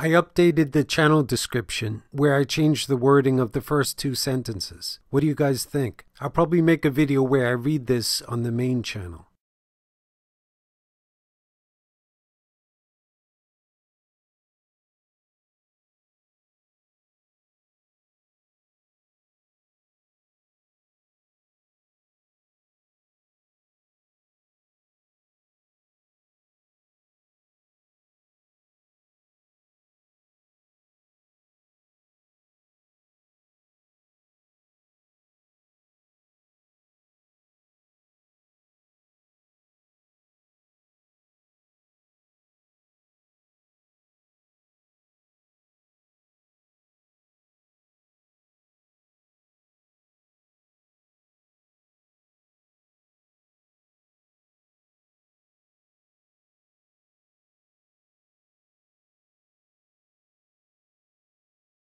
I updated the channel description where I changed the wording of the first two sentences. What do you guys think? I'll probably make a video where I read this on the main channel.